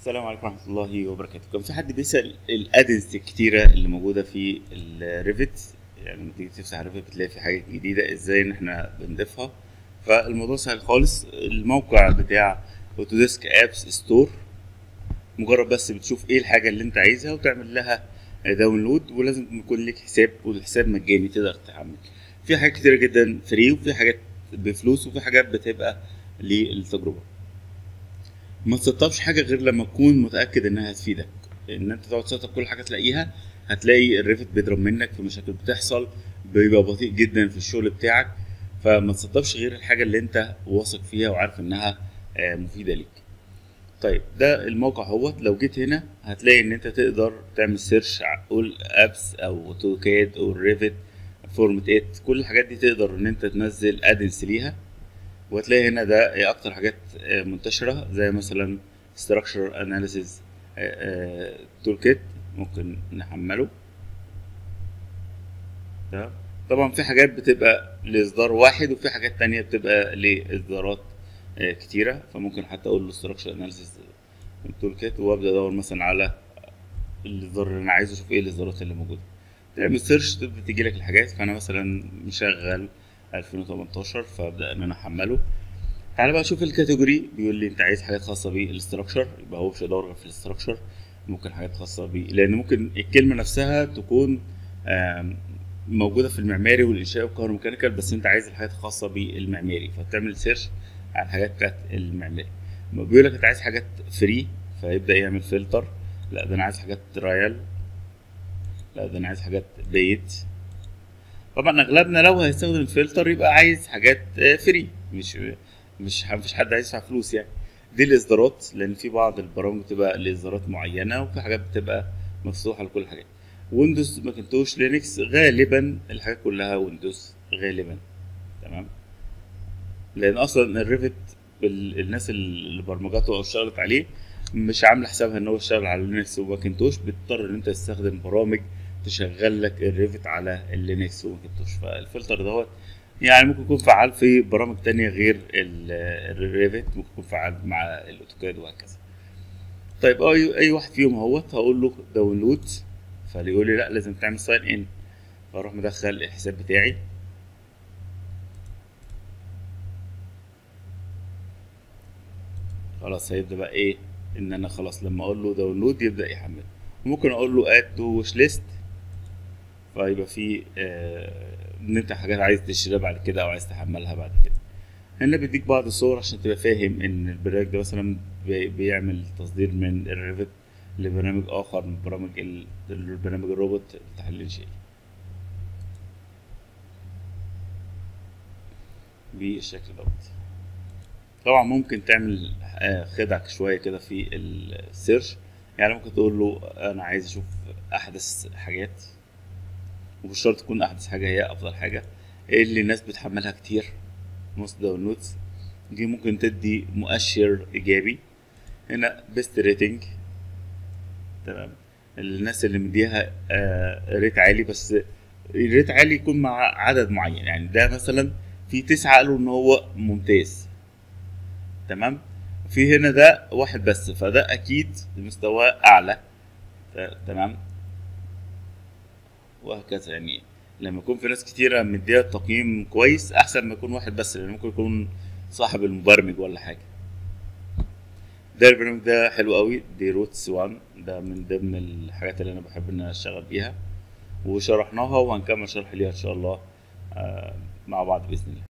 السلام عليكم ورحمة الله وبركاته. كان في حد بيسأل ال add-ins الكتيرة اللي موجودة في ال Revit يعني لما تيجي تفتح ال Revit بتلاقي في حاجات جديدة إزاي إن إحنا بنضيفها. فالموضوع سهل خالص. الموقع بتاع Autodesk App Store مجرد بس بتشوف إيه الحاجة اللي أنت عايزها وتعمل لها download ولازم يكون لك حساب والحساب مجاني تقدر تتعامل. في حاجات كتيرة جدا free وفي حاجات بفلوس وفي حاجات بتبقى للتجربة. ما تسطبش حاجة غير لما تكون متأكد إنها هتفيدك. ان أنت تقعد تسطب كل حاجة تلاقيها هتلاقي ال Revit بيضرب منك في مشاكل بتحصل بيبقى بطيء جدا في الشغل بتاعك. فما تسطبش غير الحاجة اللي أنت واثق فيها وعارف إنها مفيدة ليك. طيب ده الموقع هو لو جيت هنا هتلاقي إن أنت تقدر تعمل search all apps أو AutoCAD أو Revit فورمت 8 كل الحاجات دي تقدر إن أنت تنزل ادنس ليها. وهتلاقي هنا ده أكتر حاجات منتشرة زي مثلا structure analysis tool kit ممكن نحمله. طبعا في حاجات بتبقى لإصدار واحد وفي حاجات تانية بتبقى لإصدارات كتيرة. فممكن حتى أقول له structure analysis tool kit وأبدأ أدور مثلا على الإصدار اللي أنا عايزه أشوف إيه الإصدارات اللي موجودة. تعمل search تبدأ تيجي لك الحاجات. فأنا مثلا مشغل 2018 فأبدأ إن أنا أحمله. تعالى بقى شوف ال category. بيقول لي أنت عايز حاجات خاصة بال structure يبقى هو مش هيدور في ال structure ممكن حاجات خاصة ب لأن ممكن الكلمة نفسها تكون موجودة في المعماري والإنشاء والكهروميكانيكال بس أنت عايز الحاجات الخاصه بالمعماري. فتعمل search على الحاجات بتاعت المعماري. بيقول لك أنت عايز حاجات free فيبدأ يعمل فلتر لا ده أنا عايز حاجات trial لا ده أنا عايز حاجات paid طبعا أغلبنا لو هيستخدم الفلتر يبقى عايز حاجات free مش مش مفيش حد هيدفع فلوس يعني. دي الإصدارات لأن في بعض البرامج بتبقى لإصدارات معينة وفي حاجات بتبقى مفتوحة لكل حاجات Windows Macintosh Linux غالبا الحاجات كلها Windows غالبا. تمام؟ لأن أصلا ال Revit الناس اللي برمجته أو اشتغلت عليه مش عاملة حسابها إن هو يشتغل على Linux و Macintosh بتضطر إن أنت تستخدم برامج تشغل لك ال Revit على ال Linux و Macintosh فالفلتر دوت. يعني ممكن يكون فعال في برامج تانية غير ال Revit ممكن يكون فعال مع ال AutoCAD وهكذا. طيب اي أي واحد فيهم اهوت هقول له download فيقول لي لا لازم تعمل sign in فأروح مدخل الحساب بتاعي. خلاص هيبدأ بقى إيه؟ إن أنا خلاص لما أقول له download يبدأ يحمل. ممكن أقول له add to wish list فيبقى في آه ان انت حاجات عايز تشتريها بعد كده أو عايز تحملها بعد كده. هنا بيديك بعض الصور عشان تبقى فاهم إن البرنامج ده مثلا بيعمل تصدير من ال Revit لبرنامج آخر من برامج البرنامج الروبوت التحليل الانشائي بالشكل دوت. طبعا ممكن تعمل خدعك شوية كده في ال search يعني ممكن تقول له أنا عايز أشوف أحدث حاجات. ومش شرط تكون أحدث حاجة هي أفضل حاجة. إيه اللي الناس بتحملها كتير؟ most downloads دي ممكن تدي مؤشر إيجابي. هنا best rating تمام؟ الناس اللي مديها آه rate عالي بس ال rate عالي يكون مع عدد معين. يعني ده مثلا في تسعة قالوا إن هو ممتاز. تمام؟ في هنا ده واحد بس فده أكيد مستواه أعلى. تمام؟ وهكذا يعني. لما يكون في ناس كتيرة مديها تقييم كويس أحسن ما يكون واحد بس لأن ممكن يكون صاحب المبرمج ولا حاجة. ده البرنامج ده حلو قوي دي روتس 1 ده من ضمن الحاجات اللي أنا بحب إن أنا أشتغل بيها. وشرحناها وهنكمل شرح ليها إن شاء الله مع بعض بإذن الله.